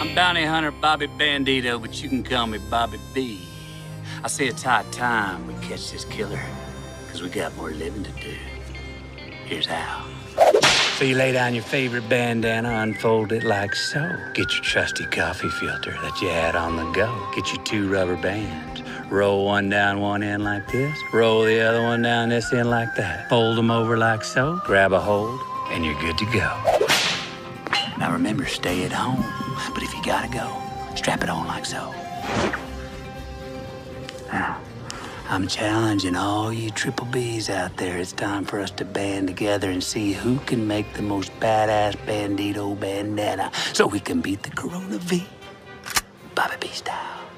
I'm bounty hunter Bobby Bandito, but you can call me Bobby B. I say it's high time we catch this killer, because we got more living to do. Here's how. So you lay down your favorite bandana, unfold it like so. Get your trusty coffee filter that you had on the go. Get your two rubber bands. Roll one down one end like this. Roll the other one down this end like that. Fold them over like so. Grab a hold, and you're good to go. Remember, stay at home. But if you gotta go, strap it on like so. I'm challenging all you triple Bs out there. It's time for us to band together and see who can make the most badass bandito bandana so we can beat the Corona V. Bobby B style.